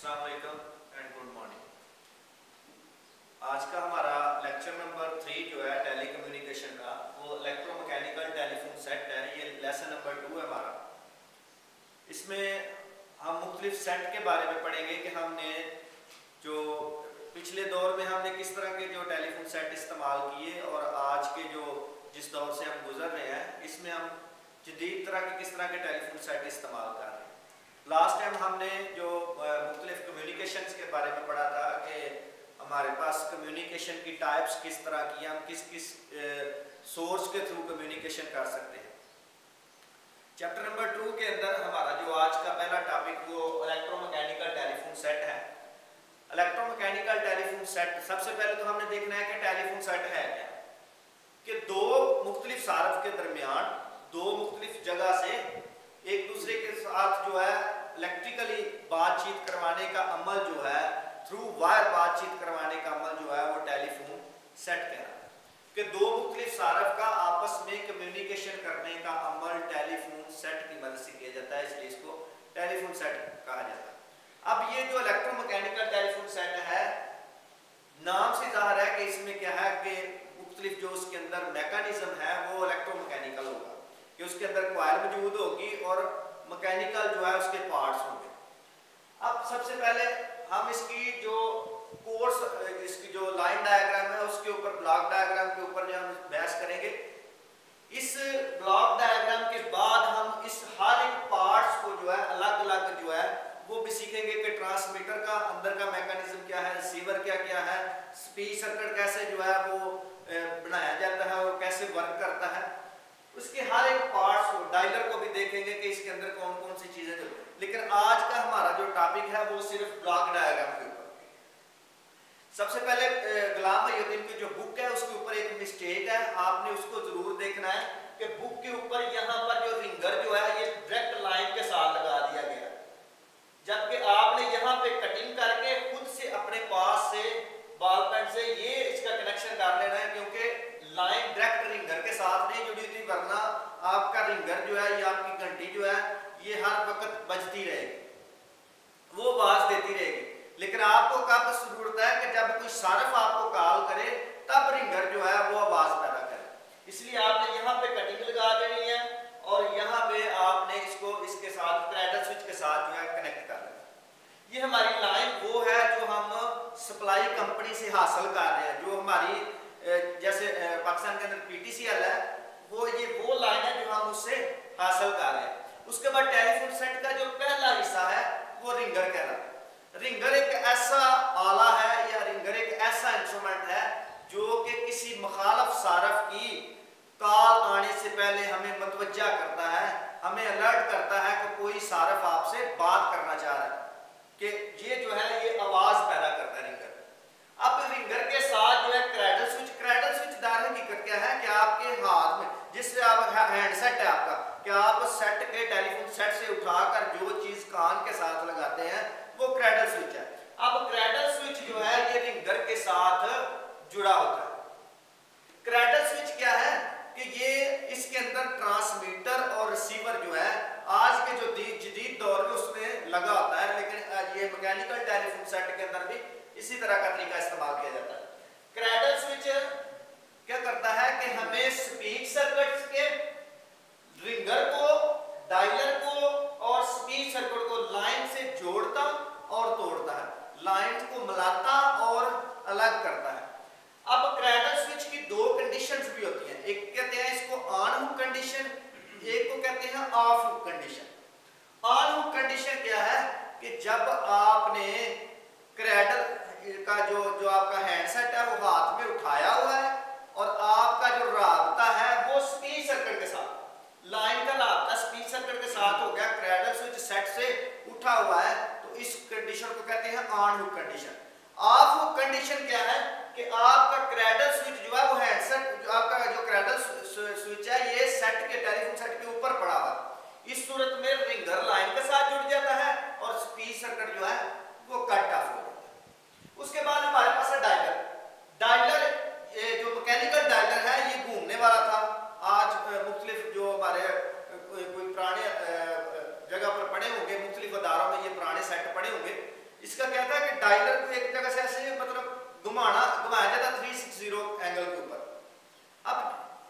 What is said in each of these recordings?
अस्सलाम and good morning आज का हमारा लेक्चर नंबर थ्री जो है टेली कम्युनिकेशन का, वो इलेक्ट्रोमैकेनिकल टेलीफोन सेट है। ये लेसन नंबर टू है हमारा। इसमें हम मुख्तलिफ़ सेट के बारे में पढ़ेंगे कि हमने जो पिछले दौर में हमने किस तरह के जो टेलीफोन सेट इस्तेमाल किए और आज के जो जिस दौर से हम गुजर रहे हैं, इसमें हम जदीद तरह के किस तरह के टेलीफोन सेट इस्तेमाल कर लास्ट टाइम हमने जो मुख्तलिफ़ कम्युनिकेशन के बारे में पढ़ा था कि हमारे पास कम्युनिकेशन की टाइप्स किस तरह की हम किस किस सोर्स के थ्रू कम्युनिकेशन कर सकते हैं। चैप्टर नंबर टू के अंदर हमारा जो आज का पहला टॉपिक वो इलेक्ट्रोमैकेनिकल टेलीफोन सेट है। इलेक्ट्रोमैकेनिकल टेलीफोन सेट सबसे पहले तो हमने देखना है कि टेलीफोन सेट है क्या? कि दो मुख्तलिफ़ सारफ के दरमियान, दो मुख्तलिफ़ जगह से एक दूसरे के साथ जो है इलेक्ट्रिकली बातचीत करवाने का अमल जो है थ्रू वायर बातचीत करवाने का अमल जो है, वो टेलीफोन सेट कहना कि दो मुख्तलिफ़ सारफ का आपस में कम्युनिकेशन करने का अमल टेलीफोन सेट की मदद से किया जाता है, इसलिए इसको टेलीफोन सेट कहा जाता है। अब ये जो इलेक्ट्रोमैकेनिकल टेलीफोन सेट है, नाम से ज़ाहिर है कि इसमें क्या है कि मुख्तलिफ़ जो उसके अंदर मैकेनिज्म है, वो कि उसके अंदर क्वाइल मौजूद होगी और मैकेनिकल जो है उसके पार्ट्स होंगे। अब सबसे पहले हम इसकी जो कोर्स इसकी जो लाइन डायग्राम है, उसके ऊपर ब्लॉक डायग्राम के ऊपर जो हम बहस करेंगे। इस ब्लॉक डायग्राम के बाद हम इस हर एक पार्ट्स को जो है अलग अलग जो है, वो भी सीखेंगे कि ट्रांसमीटर का, अंदर का मैकेनिज्म क्या है रिसीवर क्या क्या है स्पीच सर्किट कैसे जो है वो बनाया जाता है और कैसे वर्क करता है उसके हर एक पार्ट्स को डायलर को भी देखेंगे कि इसके अंदर सी चीज़ें जो लेकिन आज का हमारा जो टॉपिक है, वो सिर्फ़ ब्लॉक डायग्राम के ऊपर। सबसे पहले गुलाम भाईद्दीन की जो बुक है, उसके ऊपर एक मिस्टेक है। आपने उसको ज़रूर देखना है कि बुक के ऊपर यहाँ पर जो रिंगर जो है, ये डायरेक्ट लाइन के साथ लगा दिया गया। जबकि आपने यहाँ पे कटिंग करके खुद से अपने पास से बाल पेन से ये इसका कनेक्शन कर लेना है क्योंकि लाइन डायरेक्ट रिंगर के साथ नहीं जुड़ी थी वरना आपका रिंगर जो है या आपकी घंटी जो है ये हर वक्त बजती रहेगी वो आवाज़ देती रहेगी लेकिन आपको कब ज़रूरत है कि जब कोई सर्फ आपको कॉल करे तब रिंगर जो है वो आवाज़ पैदा करे इसलिए आपने यहाँ पे कटिंग लगा देनी है और यहाँ पे आपने इसको इसके साथ क्रैडल स्विच के साथ जो है कनेक्ट कर लेना ये हमारी लाइन वो है जो हम सप्लाई कंपनी से हासिल कर रहे हैं जो हमारी जैसे पाकिस्तान के अंदर पीटीसीएल है वो ये वो लाइन है जो हम उससे हासिल कर रहे हैं उसके बाद टेलीफोन सेट का जो पहला हिस्सा है वो रिंगर कहलाता रिंगर एक ऐसा आला है या रिंगर एक ऐसा इंस्ट्रूमेंट है जो कि किसी मुखालफ सारफ की कॉल आने से पहले हमें मतवजा करता है, हमें अलर्ट करता है कि कोई सारफ आपसे बात करना चाह रहा है। कि ये जो है ये आवाज़ पैदा करता है रिंगर अब रिंगर के साथ जो है क्रैडल स्विच क्रैडल स्विच दार हकीकत क्या है कि आपके हाथ में जिससे आप हैंड सेट है आपका कि आप सेट के टेलीफोन सेट से उठाकर जो चीज़ कान के साथ लगाते हैं वो क्रैडल स्विच है अब क्रैडल स्विच जो है ये रिंगर के साथ जुड़ा होता है क्रैडल स्विच क्या है कि ये इसके अंदर ट्रांसमीटर और रिसीवर जो है आज के जो जदीद दौर में उसमें लगा होता है लेकिन ये मैकेनिकल टेलीफोन सेट के अंदर भी इसी तरह का तरीका इस्तेमाल किया जाता है क्रैडल स्विच क्या करता है कि हमें स्पीच सर्किट के रिंगर को डायलर को और स्पीच सर्किट को लाइन से जोड़ता और तोड़ता है लाइन को मिलाता और अलग करता है अब क्रैडल स्विच की दो कंडीशंस भी होती हैं एक कहते हैं इसको ऑन हुक कंडीशन एक को कहते हैं off hook condition on hook condition क्या है कि जब आपने क्रैडल का जो जो आपका हैंडसेट है वो हाथ में उठाया हुआ है और आपका जो राबता है वो स्पीच सर्किट के साथ लाइन का राबता स्पीच सर्किट के साथ हो गया क्रैडल स्विच सेट से उठा हुआ है तो इस कंडीशन को कहते हैं on hook condition off hook condition क्या है कि आपका क्रैडल स्विच जो है वो हैंडसेट जो आपका जो क्रैडल स्विच है ये सेट के टेलीफोन सेट के ऊपर पड़ा हुआ इस सूरत में रिंगर लाइन के साथ जुड़ जाता है और स्पीच सर्किट जो है वो कट ऑफ़ हो उसके बाद हमारे पास है डायलर डायलर जो मैकेनिकल डायलर है ये घूमने वाला था आज मुख्तलिफ़ जो हमारे जगह पर पड़े होंगे। इसका कहता है सेट इसका डायलर को एक जगह से ऐसे मतलब घुमाना, घुमाया जाता थ्री सिक्स ज़ीरो एंगल के ऊपर। अब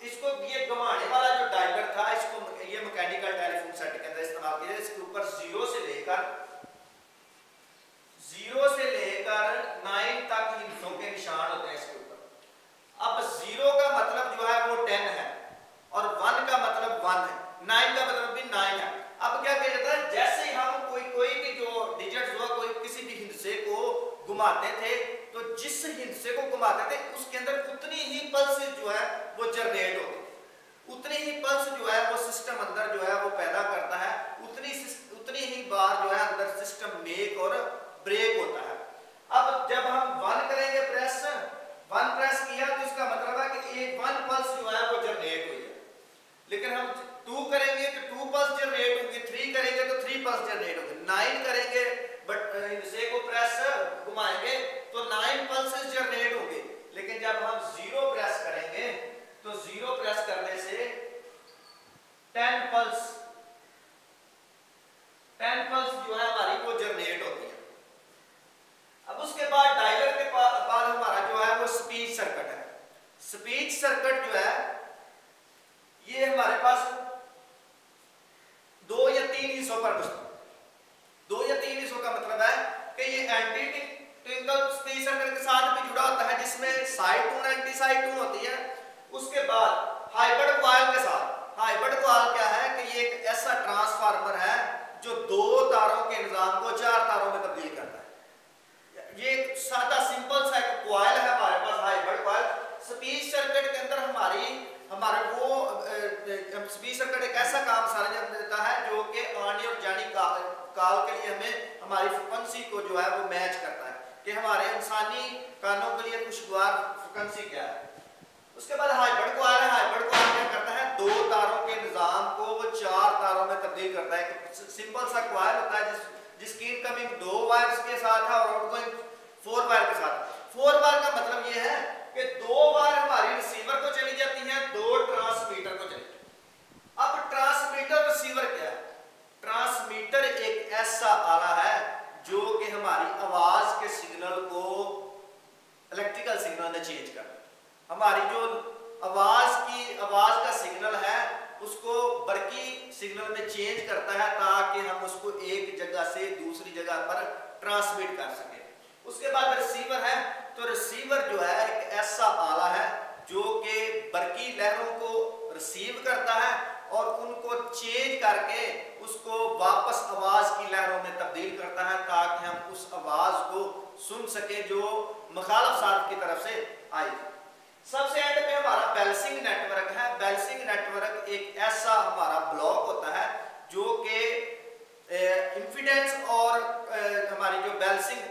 इसको ये घुमाने वाला जो डायलर था इसको ये मैकेनिकल टेलीफोन सेट के अंदर इस्तेमाल किया इसके ऊपर ज़ीरो से लेकर ज़ीरो से लेकर नाइन तक हिंसों के निशान होते हैं इसके ऊपर अब ज़ीरो का मतलब जो है वो टेन है और वन का मतलब वन है नाइन का मतलब भी नाइन है अब क्या किया जाता है जैसे ही हम कोई कोई भी जो डिजिट हुआ कोई किसी भी हिस्से को घुमाते थे तो जिस हिस्से को घुमाते थे उसके अंदर उतनी ही पल्स जो है वो जनरेट होती उतनी ही पल्स जो है, वो सिस्टम अंदर जो है, वो पैदा करता है। उतनी उतनी ही बार जो है, अंदर सिस्टम मेक और ब्रेक होता है। अब जब हम वन करेंगे प्रेस वन प्रेस किया तो इसका मतलब है कि एक वन पल्स जो है, वो जनरेट हुई है। लेकिन हम टू करेंगे तो टू पल्स जनरेट होंगे थ्री करेंगे तो थ्री पल्स जनरेट होंगे। नाइन करेंगे बट इसे को प्रेस घुमाएँगे तो नाइन पल्सेस जनरेट होंगे लेकिन जब हम ज़ीरो प्रेस करेंगे तो ज़ीरो प्रेस करने से टेन पल्स टेन पल्स जो है हमारी वो जनरेट होती है अब उसके बाद डायलर के बाद हमारा जो है वो स्पीच सर्किट है स्पीच सर्किट जो है ये हमारे पास दो या तीन हिस्सों पर मुश्तमिल दो या तीन हिस्सों का मतलब है कि ये एंटी ट्विंकल स्पेस सर्कल के साथ भी जुड़ा होता है जिसमें साइड टून होती है उसके बाद हाइब्रिड कॉइल के साथ। हाइब्रिड कॉइल क्या है कि ये एक ऐसा ट्रांसफार्मर है जो दो तारों के निज़ाम को चार तारों में तब्दील करता है। ये एक सादा सिंपल सा एक कॉइल है हमारे पास हाइब्रिड कॉइल स्पीच सर्किट के अंदर हमारी हमारे वो स्पीच सर्किट एक ऐसा काम सारा देता है जो कि आने और जाने का, काल के लिए हमें हमारी फ्रिक्वेंसी को जो है वो मैच करता है। कि हमारे इंसानी कानों के लिए खुशगवार फ्रिक्वेंसी क्या है? उसके बाद हाइब्रिड को आ रहा है हाइब्रिड को क्या करता है? दो तारों के निज़ाम को वो चार तारों में तब्दील करता है। सिंपल सा क्वायर होता है जिस, जिसकी इनकमिंग दो वायर्स के साथ है और आउटगोइंग फोर वायर के साथ फोर वायर का मतलब ये है कि दो बार हमारी रिसीवर को चली जाती है दो ट्रांसमीटर को चली अब ट्रांसमीटर रिसीवर क्या है ट्रांसमीटर एक ऐसा आला है जो कि हमारी आवाज़ के सिग्नल को इलेक्ट्रिकल सिग्नल में चेंज कर हमारी जो आवाज़ की, आवाज़ का सिग्नल है, उसको बरकी सिग्नल में चेंज करता है ताकि हम उसको एक जगह से दूसरी जगह पर ट्रांसमिट कर सके। उसके बाद रिसीवर है तो रिसीवर जो है, एक ऐसा आला है जो कि बरकी लहरों को रिसीव करता है और उनको चेंज करके उसको वापस आवाज़ की लहरों में तब्दील करता है ताकि हम उस आवाज़ सुन सके जो मखालफ साहब की तरफ़ से आई। सबसे एंड पे हमारा बैलेंसिंग नेटवर्क है। बैलेंसिंग नेटवर्क एक ऐसा हमारा ब्लॉक होता है जो कि इंफिडेंस और हमारी जो बैलेंसिंग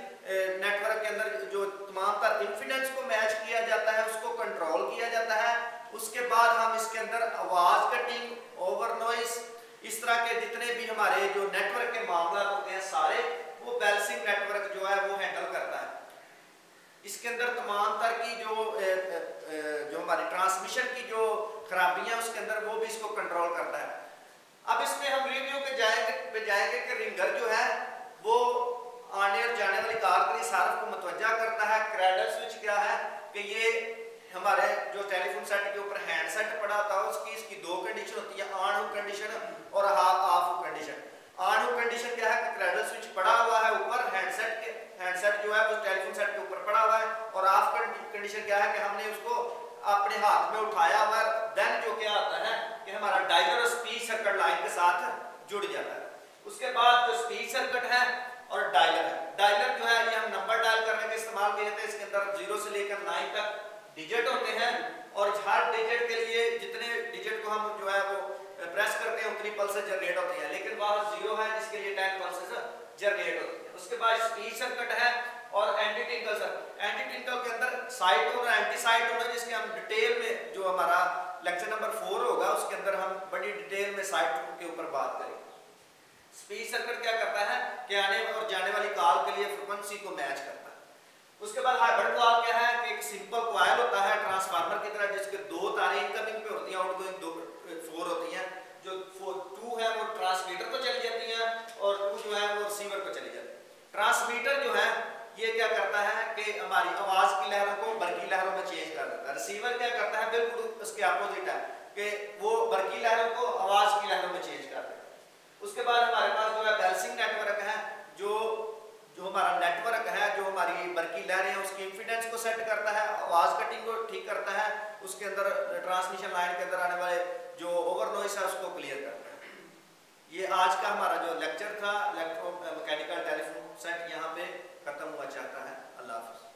नेटवर्क के अंदर जो तमाम तर इन्फिडेंस को मैच किया जाता है उसको कंट्रोल किया जाता है उसके बाद हम इसके अंदर आवाज़ कटिंग ओवर नॉइस इस तरह के जितने भी हमारे जो नेटवर्क के मामला होते हैं सारे वो बैलेंसिंग नेटवर्क जो है वो हैंडल करता है इसके अंदर तमाम तर की जो ए, ए, जो हमारी ट्रांसमिशन की जो खराबियाँ उसके अंदर वो भी इसको कंट्रोल करता है। अब इसमें हम रिव्यू पे जाएँगे पे जाएँगे कि रिंगर जो है वो आने और जाने वाली कार के लिए सार्फ को मतवजा करता है। क्रेडल स्विच क्या है कि ये हमारे जो टेलीफोन सेट के ऊपर हैंड सेट पड़ा है उसकी इसकी दो कंडीशन होती है ऑन कंडीशन और half off hook condition on hook condition क्या है कि क्रेडल स्विच पड़ा हुआ है ऊपर हैंडसेट के हैंडसेट जो है वो टेलीफोन सेट के ऊपर पड़ा हुआ है और ऑफ़ कंडीशन क्या है कि हमने उसको अपने हाथ में उठाया हुआ है देन जो क्या आता है कि हमारा डायलर स्पीच सर्किट लाइन के साथ जुड़ जाता है उसके बाद जो स्पीच सर्किट है और डायलर है डायलर जो है ये हम नंबर डायल करने के इस्तेमाल किए थे इसके अंदर ज़ीरो से लेकर नाइन तक डिजिट होते हैं और हर डिजिट के लिए जितने डिजिट को हम जो है वो प्रेस करते हैं, उतनी पल्सेस जनरेट होती हैं। लेकिन वहाँ ज़ीरो है जिसके लिए टेन पल्सेस जनरेट होती है। उसके बाद स्पीच सर्किट है और anti tinkle sir anti tinkle के अंदर side tone anti side tone जिसके हम डिटेल में जो हमारा लेक्चर नंबर फोर होगा, उसके अंदर हम बड़ी डिटेल में साइड के ऊपर बात करेंगे। स्पीच सर्किट क्या करता है? कि आने और जाने वाली कॉल के लिए फ्रिक्वेंसी को मैच करता है। उसके बाद हाइब्रिड क्वाल क्या है कि एक सिंपल क्वाइल होता है ट्रांसफार्मर की तरह, जिसके दो तारें इनकमिंग पे होती हैं आउटगोइंग दो फोर होती हैं जो फोर टू है वो ट्रांसमीटर को चली जाती हैं और टू जो है वो रिसीवर को चली जाती है ट्रांसमीटर जो है ये क्या करता है कि हमारी आवाज़ की लहरों को बरकी लहरों में चेंज कर देता है रिसीवर क्या करता है बिल्कुल उसके अपोजिट है कि वो बरकी लहरों को आवाज़ की लहरों में चेंज कर देता है उसके बाद हमारे पास जो है बैलेंसिंग नेटवर्क है जो जो हमारा नेटवर्क है जो हमारी बरकी लहरें हैं उसकी इंफिडेंस को सेट करता है आवाज़ कटिंग को ठीक करता है, उसके अंदर ट्रांसमिशन लाइन के अंदर आने वाले जो ओवर नॉइस है, उसको क्लियर करता है। ये आज का हमारा जो लेक्चर था इलेक्ट्रो मैकेनिकल टेलीफोन सेट यहाँ पे खत्म हुआ जाता है। अल्लाह हाफिज़।